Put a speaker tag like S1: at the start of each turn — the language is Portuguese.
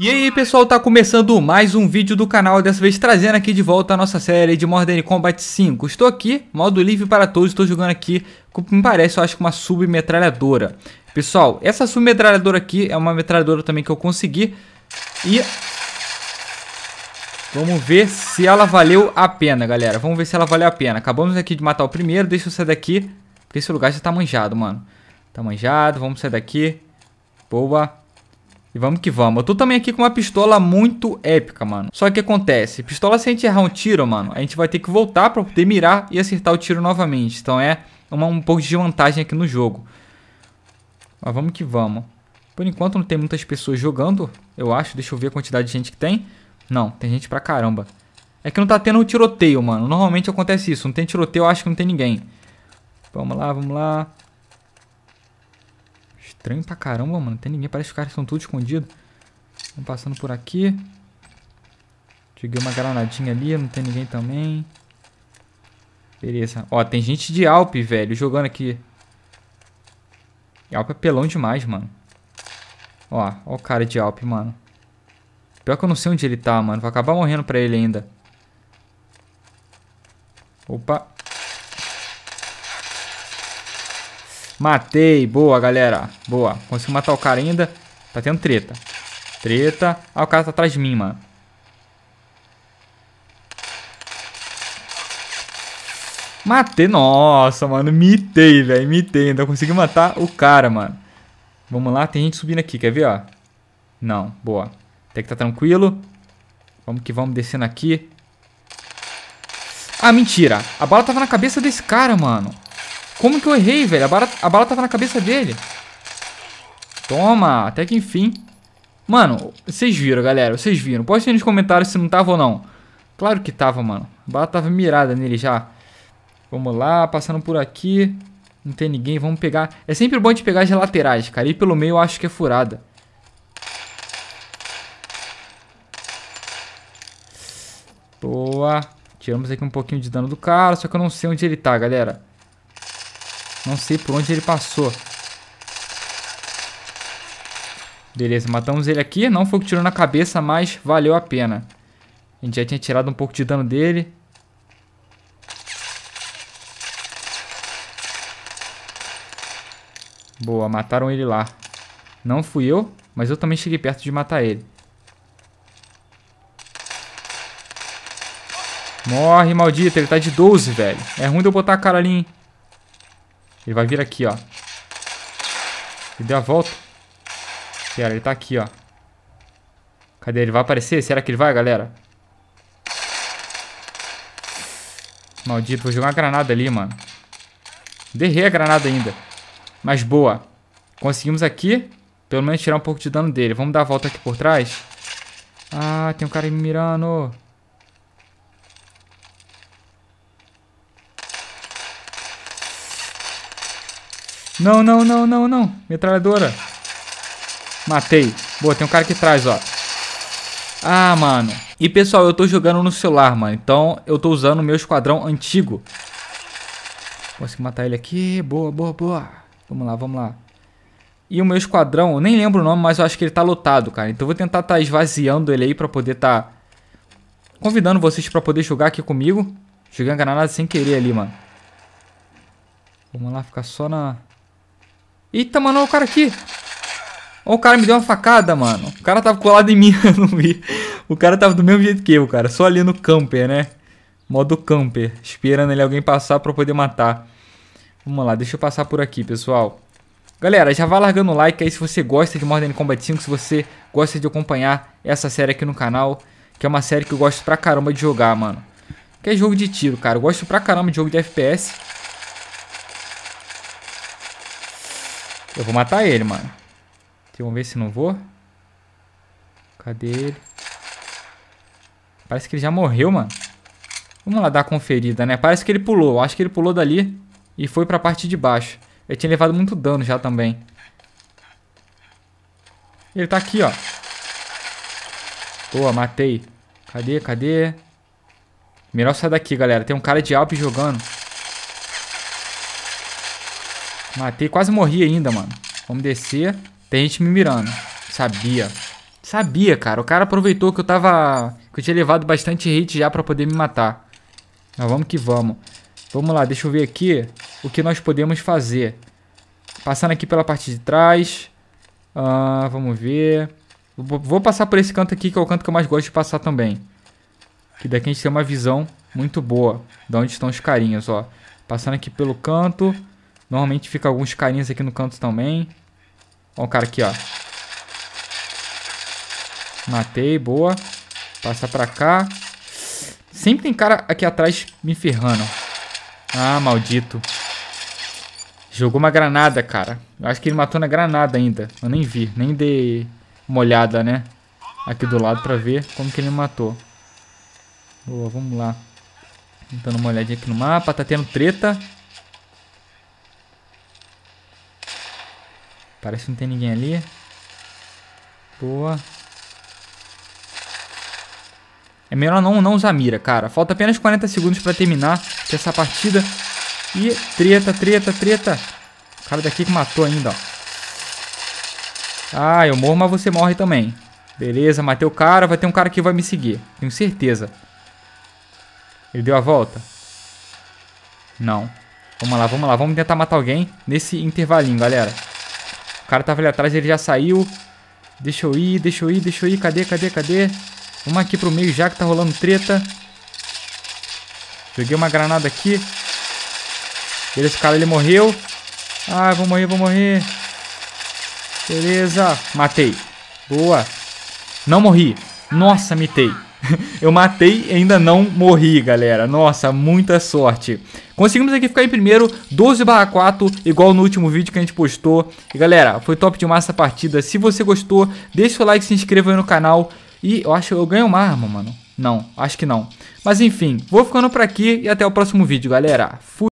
S1: E aí pessoal, tá começando mais um vídeo do canal, dessa vez trazendo aqui de volta a nossa série de Modern Combat 5 Estou aqui, modo livre para todos, estou jogando aqui, como me parece, eu acho que uma submetralhadora. Pessoal, essa submetralhadora aqui é uma metralhadora também que eu consegui E... Vamos ver se ela valeu a pena, galera. Vamos ver se ela valeu a pena. Acabamos aqui de matar o primeiro, deixa eu sair daqui Porque esse lugar já tá manjado, mano. Tá manjado, vamos sair daqui. Boa e vamos que vamos. Eu tô também aqui com uma pistola muito épica, mano. Só que acontece, pistola se a gente errar um tiro, mano, a gente vai ter que voltar pra poder mirar e acertar o tiro novamente. Então é uma, um pouco de vantagem aqui no jogo. Mas vamos que vamos. Por enquanto não tem muitas pessoas jogando, eu acho. Deixa eu ver a quantidade de gente que tem. Não, tem gente pra caramba. É que não tá tendo tiroteio, mano. Normalmente acontece isso. Não tem tiroteio, eu acho que não tem ninguém. Vamos lá, vamos lá. Estranho pra caramba, mano. Não tem ninguém. Parece que os caras estão tudo escondidos. Vamos passando por aqui. Joguei uma granadinha ali. Não tem ninguém também. Beleza. Ó, tem gente de Alpe, velho, jogando aqui. Alpe é pelão demais, mano. Ó, ó o cara de Alpe, mano. Pior que eu não sei onde ele tá, mano. Vou acabar morrendo pra ele ainda. Opa. Matei. Boa, galera. Boa. Consegui matar o cara ainda. Tá tendo treta. Treta. Ah, o cara tá atrás de mim, mano. Matei. Nossa, mano. Mitei, velho. Mitei. Ainda consegui matar o cara, mano. Vamos lá. Tem gente subindo aqui. Quer ver, ó? Não. Boa. Tem que tá tranquilo. Vamos que vamos descendo aqui. Ah, mentira. A bala tava na cabeça desse cara, mano. Como que eu errei, velho? A bala, a bala tava na cabeça dele. Toma, até que enfim. Mano, vocês viram, galera. Vocês viram. Pode nos comentários se não tava ou não. Claro que tava, mano. A bala tava mirada nele já. Vamos lá, passando por aqui. Não tem ninguém, vamos pegar. É sempre bom de pegar as laterais, cara. E pelo meio eu acho que é furada. Boa. Tiramos aqui um pouquinho de dano do cara. Só que eu não sei onde ele tá, galera. Não sei por onde ele passou. Beleza, matamos ele aqui. Não foi o que tirou na cabeça, mas valeu a pena. A gente já tinha tirado um pouco de dano dele. Boa, mataram ele lá. Não fui eu, mas eu também cheguei perto de matar ele. Morre, maldito. Ele tá de 12, velho. É ruim de eu botar a cara ali, hein? Ele vai vir aqui, ó. Ele deu a volta. Pera, ele tá aqui, ó. Cadê? Ele vai aparecer? Será que ele vai, galera? Maldito, vou jogar uma granada ali, mano. Derrei a granada ainda. Mas boa. Conseguimos aqui, pelo menos tirar um pouco de dano dele. Vamos dar a volta aqui por trás. Ah, tem um cara me mirando. Não, não, não, não, não. Metralhadora. Matei. Boa, tem um cara aqui atrás, ó. Ah, mano. E, pessoal, eu tô jogando no celular, mano. Então, eu tô usando o meu esquadrão antigo. Consegui matar ele aqui. Boa, boa, boa. Vamos lá, vamos lá. E o meu esquadrão, eu nem lembro o nome, mas eu acho que ele tá lotado, cara. Então, eu vou tentar tá esvaziando ele aí pra poder tá... Convidando vocês pra poder jogar aqui comigo. Joguei uma granada sem querer ali, mano. Vamos lá, ficar só na... Eita, mano, olha o cara aqui. Olha, o cara me deu uma facada, mano. O cara tava colado em mim, eu não vi. O cara tava do mesmo jeito que eu, cara. Só ali no camper, né? Modo camper. Esperando ele alguém passar pra poder matar. Vamos lá, deixa eu passar por aqui, pessoal. Galera, já vai largando o like aí se você gosta de Modern Combat 5, se você gosta de acompanhar essa série aqui no canal, que é uma série que eu gosto pra caramba de jogar, mano. Que é jogo de tiro, cara. Eu gosto pra caramba de jogo de FPS. Eu vou matar ele, mano. Vamos ver se não vou. Cadê ele? Parece que ele já morreu, mano. Vamos lá dar conferida, né? Parece que ele pulou. Acho que ele pulou dali e foi pra parte de baixo. Ele tinha levado muito dano já também. Ele tá aqui, ó. Boa, matei. Cadê, cadê? Melhor sair daqui, galera. Tem um cara de Alpe jogando. Matei, quase morri ainda, mano. Vamos descer. Tem gente me mirando. Sabia. Sabia, cara. O cara aproveitou que eu tava... Que eu tinha levado bastante hate já pra poder me matar. Mas vamos que vamos. Vamos lá, deixa eu ver aqui o que nós podemos fazer. Passando aqui pela parte de trás. Uh, vamos ver. Vou passar por esse canto aqui, que é o canto que eu mais gosto de passar também. Que daqui a gente tem uma visão muito boa de onde estão os carinhas, ó. Passando aqui pelo canto. Normalmente fica alguns carinhas aqui no canto também. Ó o cara aqui, ó. Matei, boa. Passa pra cá. Sempre tem cara aqui atrás me ferrando. Ah, maldito. Jogou uma granada, cara. Eu acho que ele matou na granada ainda. Eu nem vi, nem dei uma olhada, né? Aqui do lado pra ver como que ele matou. Boa, vamos lá. Dando uma olhadinha aqui no mapa. Tá tendo treta. Parece que não tem ninguém ali. Boa. É melhor não, não usar mira, cara. Falta apenas 40 segundos pra terminar essa partida. E treta, treta, treta. O cara daqui que matou ainda, ó. Ah, eu morro, mas você morre também. Beleza, matei o cara. Vai ter um cara que vai me seguir. Tenho certeza. Ele deu a volta? Não. Vamos lá, vamos lá. Vamos tentar matar alguém nesse intervalinho, galera. O cara tava ali atrás, ele já saiu. Deixa eu ir, deixa eu ir, deixa eu ir. Cadê, cadê, cadê? Vamos aqui pro meio já que tá rolando treta. Joguei uma granada aqui. Esse cara ele morreu. Ah, vou morrer, vou morrer. Beleza. Matei. Boa. Não morri. Nossa, mitei. Eu matei e ainda não morri, galera. Nossa, muita sorte. Conseguimos aqui ficar em primeiro, 12 4, igual no último vídeo que a gente postou. E galera, foi top demais essa partida. Se você gostou, deixa o like, se inscreva aí no canal. E eu acho que eu ganho uma arma, mano. Não, acho que não. Mas enfim, vou ficando por aqui e até o próximo vídeo, galera. Fui!